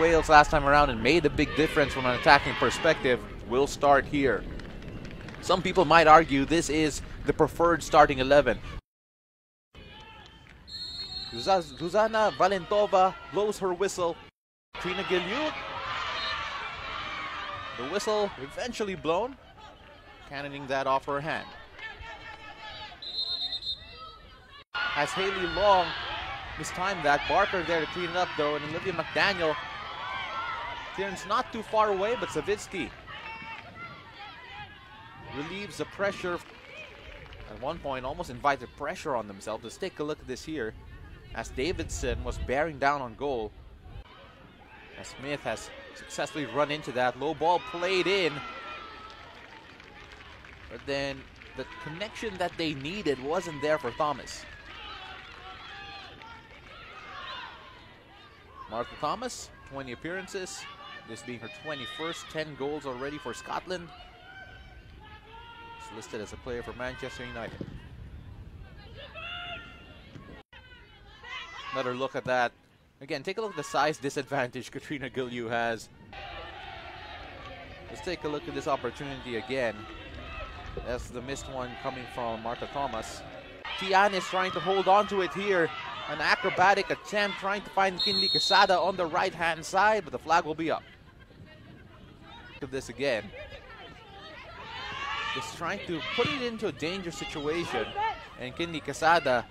Wales last time around and made a big difference from an attacking perspective will start here. Some people might argue this is the preferred starting 11. Zuzana Valentova blows her whistle. Trina Guillou. The whistle eventually blown, cannoning that off her hand. As Hali Long mistimed that. Barker there to clean it up though, and Olivia McDaniel. Clearance not too far away, but Sawicki relieves the pressure. At one point, almost invited pressure on themselves. Let's take a look at this here. As Davidson was bearing down on goal. As Smith has successfully run into that. Low ball played in. But then the connection that they needed wasn't there for Thomas. Martha Thomas, 20 appearances. This being her 21st, 10 goals already for Scotland. She's listed as a player for Manchester United. Another look at that. Again, take a look at the size disadvantage Katrina Guillou has. Let's take a look at this opportunity again. That's the missed one coming from Martha Thomas. Tian is trying to hold on to it here. An acrobatic attempt trying to find Quinley Quezada on the right-hand side, but the flag will be up. Look at this again. Just trying to put it into a dangerous situation. And Quinley Quezada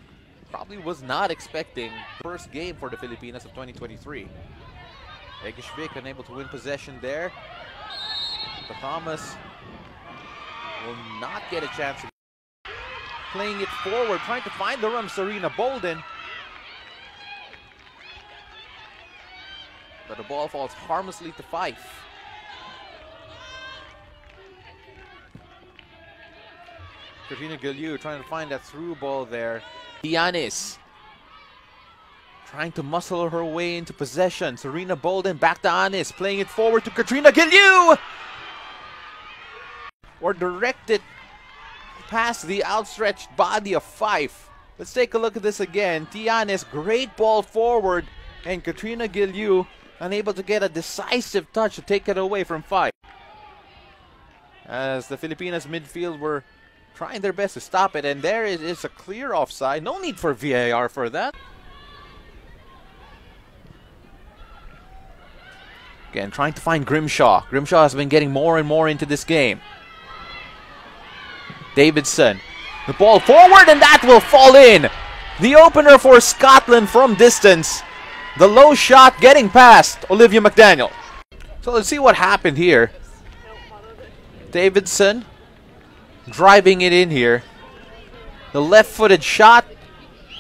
probably was not expecting first game for the Filipinas of 2023. Eggesvik unable to win possession there. But Thomas will not get a chance. Playing it forward, trying to find the run, Sarina Bolden. But the ball falls harmlessly to Fife. Katrina Guillou trying to find that through ball there. Dianis trying to muscle her way into possession. Sarina Bolden back to Annis, playing it forward to Katrina Guillou! Or directed past the outstretched body of Fife. Let's take a look at this again. Tianis, great ball forward, and Katrina Guillou unable to get a decisive touch to take it away from Fife. As the Filipinas midfield were trying their best to stop it, and there is, is a clear offside. No need for VAR for that. Again, trying to find Grimshaw. Grimshaw has been getting more and more into this game. Davidson. The ball forward, and that will fall in. The opener for Scotland from distance. The low shot getting past Olivia McDaniel. So let's see what happened here. Davidson driving it in here. The left-footed shot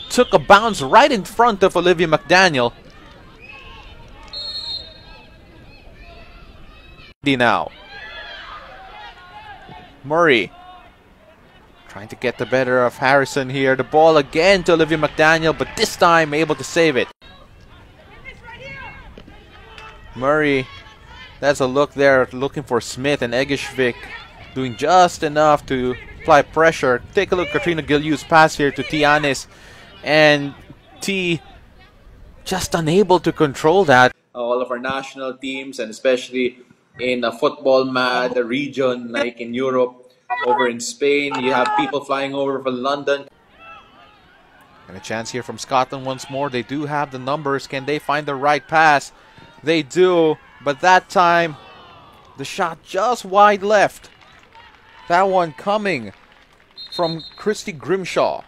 took a bounce right in front of Olivia McDaniel. Now. Murray trying to get the better of Harrison here. The ball again to Olivia McDaniel, but this time able to save it. Murray, that's a look there, looking for Smith and Eggesvik doing just enough to apply pressure. Take a look Katrina Guillou's pass here to Tianis. And T just unable to control that. All of our national teams, and especially in a football mad region like in Europe, over in Spain, you have people flying over from London. And a chance here from Scotland once more. They do have the numbers. Can they find the right pass? They do, but that time the shot just wide left. That one coming from Christy Grimshaw.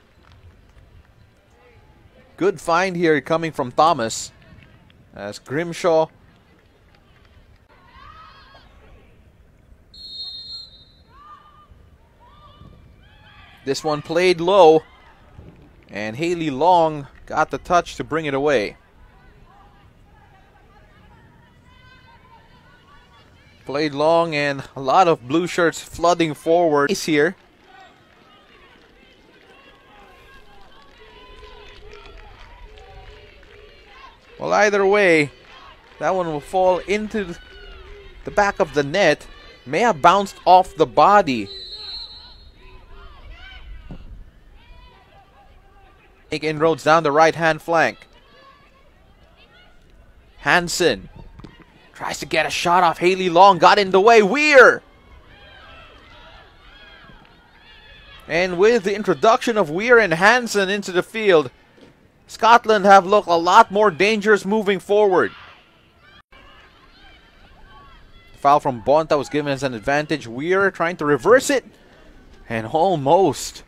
Good find here coming from Thomas. As Grimshaw This one played low. And Hali Long got the touch to bring it away. Played long and a lot of blue shirts flooding forward. is here. Well, either way, that one will fall into the back of the net. May have bounced off the body. Make inroads down the right hand flank. Hanson Tries to get a shot off. Hali Long got in the way. Weir! And with the introduction of Weir and Hanson into the field, Scotland have looked a lot more dangerous moving forward. Foul from Bonta was given as an advantage. Weir trying to reverse it. And almost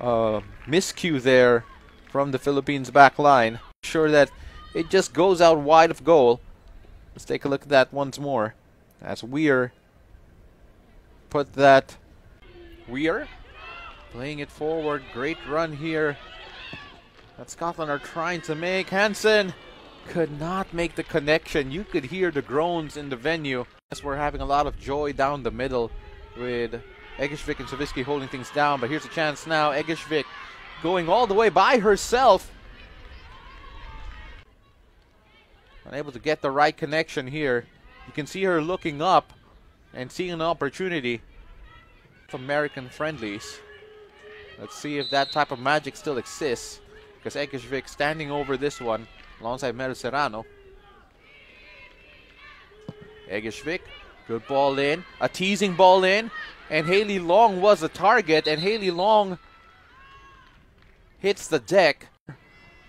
uh, miscue there from the Philippines back line. Sure that it just goes out wide of goal. Let's take a look at that once more. As Weir put that. Weir playing it forward. Great run here that Scotland are trying to make. Hanson could not make the connection. You could hear the groans in the venue. As we're having a lot of joy down the middle with Eggesvik and Sawicki holding things down. But here's a chance now. Eggesvik going all the way by herself. Unable to get the right connection here. You can see her looking up and seeing an opportunity for American friendlies. Let's see if that type of magic still exists. Because Eggesvik standing over this one alongside Meryll Serrano. Eggesvik, good ball in. A teasing ball in. And Hali Long was the target. And Hali Long hits the deck.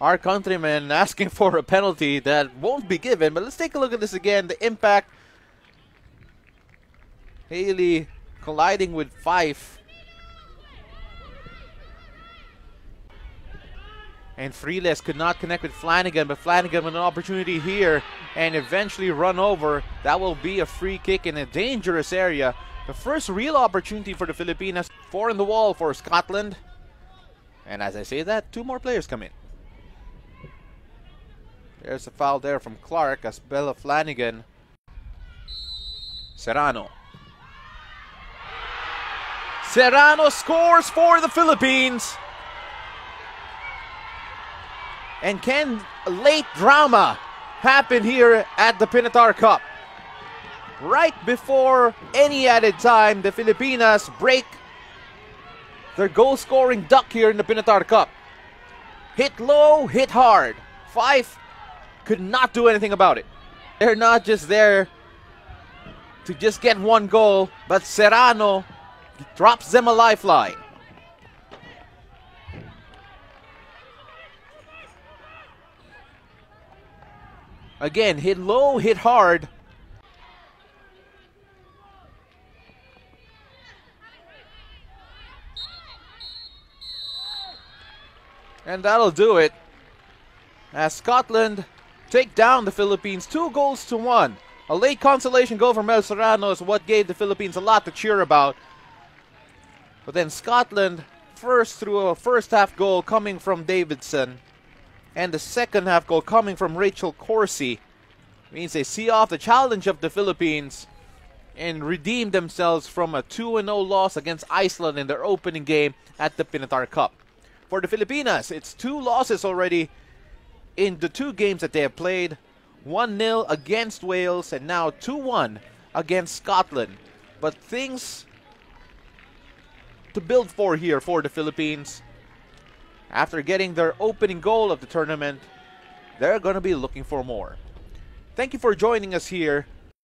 Our countrymen asking for a penalty that won't be given. But let's take a look at this again. The impact. Hali colliding with Fife. And Freeless could not connect with Flanigan, but Flanigan with an opportunity here and eventually run over. That will be a free kick in a dangerous area. The first real opportunity for the Filipinas. Four in the wall for Scotland. And as I say that, two more players come in. There's a foul there from Clark as Bella Flanigan. Serrano. Serrano scores for the Philippines. And can late drama happen here at the Pinatar Cup? Right before any added time, the Filipinas break their goal scoring duck here in the Pinatar Cup. Hit low, hit hard. Fife could not do anything about it. They're not just there to just get one goal, but Serrano drops them a lifeline. Again, hit low, hit hard. And that'll do it. As Scotland take down the Philippines two goals to one. A late consolation goal from El Serrano is what gave the Philippines a lot to cheer about. But then Scotland first through a first half goal coming from Davidson and the second half goal coming from Rachel Corsie means they see off the challenge of the Philippines and redeem themselves from a 2-0 loss against Iceland in their opening game at the Pinatar Cup. For the Filipinas, it's two losses already in the two games that they have played. 1-0 against Wales and now 2-1 against Scotland. But things to build for here for the Philippines. After getting their opening goal of the tournament, they're going to be looking for more. Thank you for joining us here